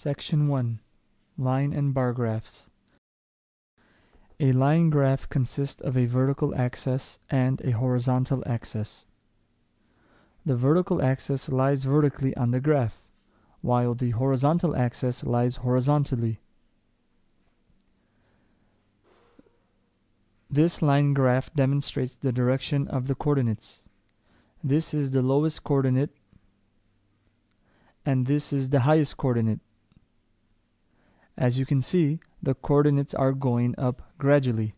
Section 1 Line and Bar Graphs A line graph consists of a vertical axis and a horizontal axis. The vertical axis lies vertically on the graph, while the horizontal axis lies horizontally. This line graph demonstrates the direction of the coordinates. This is the lowest coordinate and this is the highest coordinate. As you can see, the coordinates are going up gradually.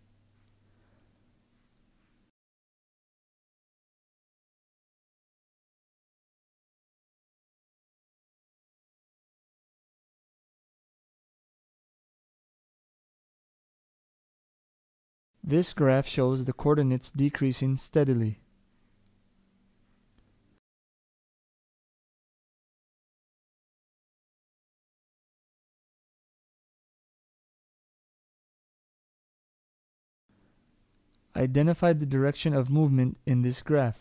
This graph shows the coordinates decreasing steadily. Identify the direction of movement in this graph.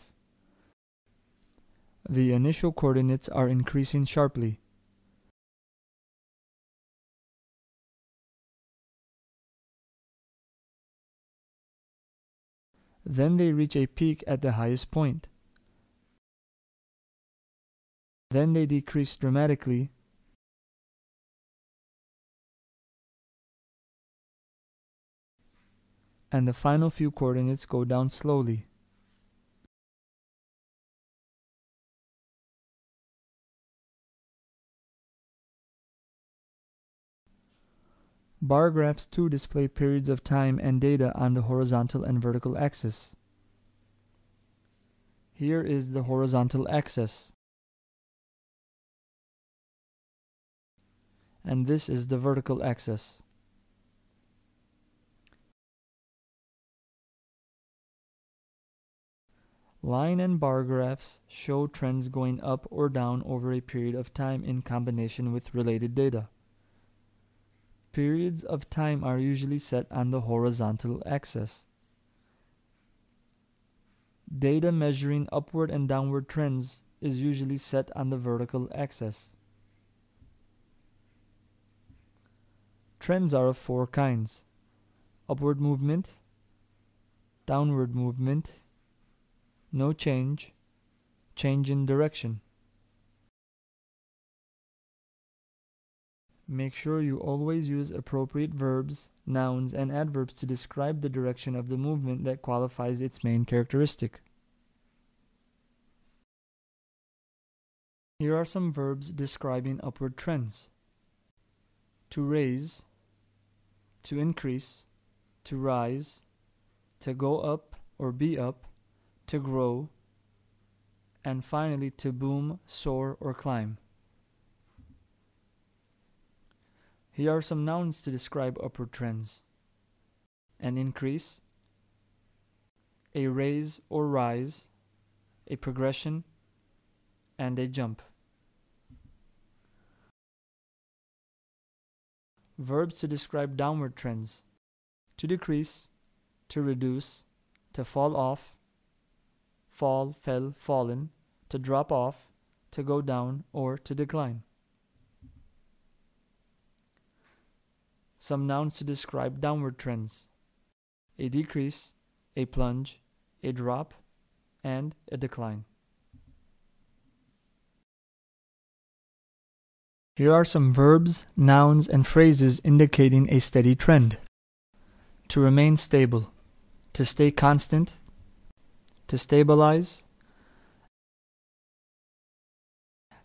The initial coordinates are increasing sharply. Then they reach a peak at the highest point. Then they decrease dramatically and the final few coordinates go down slowly. Bar graphs too display periods of time and data on the horizontal and vertical axis. Here is the horizontal axis. And this is the vertical axis. Line and bar graphs show trends going up or down over a period of time in combination with related data. Periods of time are usually set on the horizontal axis. Data measuring upward and downward trends is usually set on the vertical axis. Trends are of four kinds upward movement, downward movement, no change, change in direction. Make sure you always use appropriate verbs, nouns, and adverbs to describe the direction of the movement that qualifies its main characteristic. Here are some verbs describing upward trends. To raise, to increase, to rise, to go up or be up, to grow, and finally to boom, soar, or climb. Here are some nouns to describe upward trends an increase, a raise or rise, a progression, and a jump. Verbs to describe downward trends to decrease, to reduce, to fall off, fall, fell, fallen, to drop off, to go down, or to decline. Some nouns to describe downward trends a decrease, a plunge, a drop, and a decline. Here are some verbs, nouns, and phrases indicating a steady trend. To remain stable, to stay constant, to stabilize.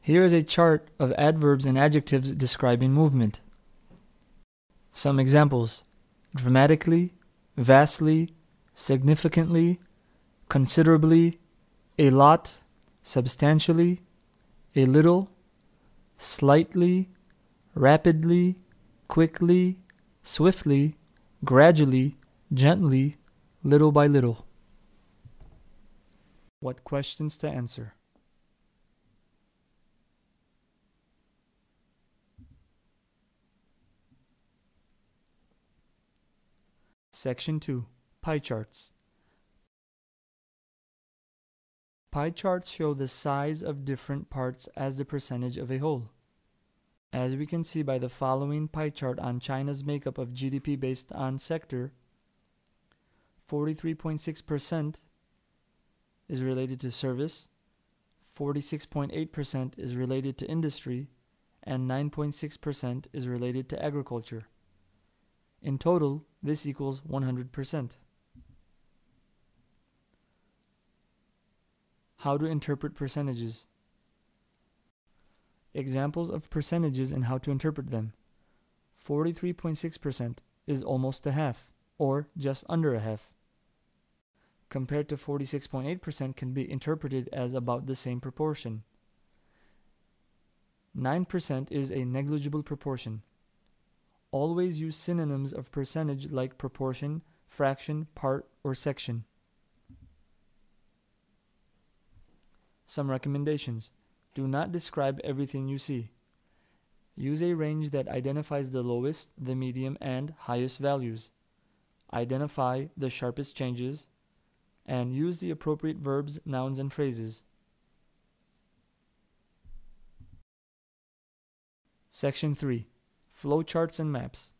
Here is a chart of adverbs and adjectives describing movement. Some examples dramatically, vastly, significantly, considerably, a lot, substantially, a little, slightly, rapidly, quickly, swiftly, gradually, gently, little by little. What questions to answer? Section 2 Pie Charts Pie charts show the size of different parts as the percentage of a whole. As we can see by the following pie chart on China's makeup of GDP based on sector, 43.6% is related to service, 46.8% is related to industry, and 9.6% is related to agriculture. In total, this equals 100%. How to interpret percentages. Examples of percentages and how to interpret them. 43.6% is almost a half, or just under a half. Compared to 46.8% can be interpreted as about the same proportion. 9% is a negligible proportion. Always use synonyms of percentage like proportion, fraction, part, or section. Some recommendations. Do not describe everything you see. Use a range that identifies the lowest, the medium, and highest values. Identify the sharpest changes, and use the appropriate verbs, nouns, and phrases. Section 3 Flowcharts and Maps.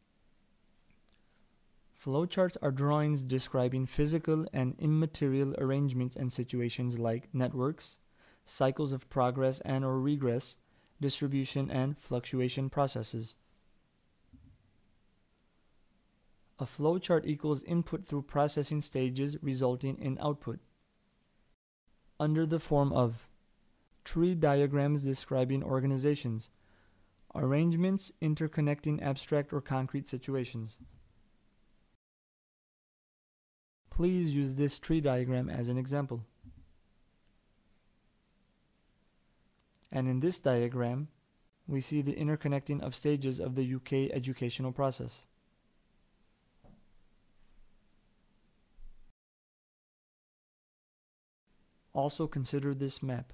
Flowcharts are drawings describing physical and immaterial arrangements and situations like networks, cycles of progress and or regress, distribution and fluctuation processes. A flowchart equals input through processing stages resulting in output. Under the form of tree diagrams describing organizations, arrangements interconnecting abstract or concrete situations. Please use this tree diagram as an example. And in this diagram, we see the interconnecting of stages of the UK educational process. Also consider this map.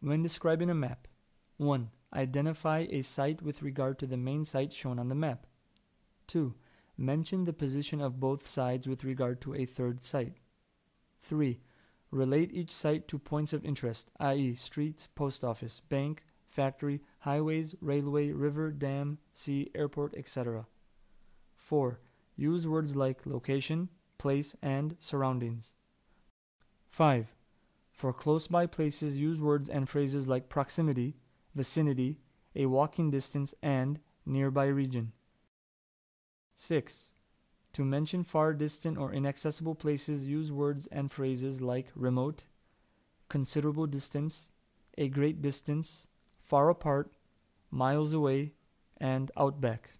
When describing a map, 1. Identify a site with regard to the main site shown on the map. 2. Mention the position of both sides with regard to a third site. 3. Relate each site to points of interest, i.e., streets, post office, bank, factory, highways, railway, river, dam, sea, airport, etc. 4. Use words like location, place, and surroundings. 5. For close by places, use words and phrases like proximity, vicinity, a walking distance, and nearby region. 6. To mention far distant or inaccessible places, use words and phrases like remote, considerable distance, a great distance, far apart, miles away, and outback.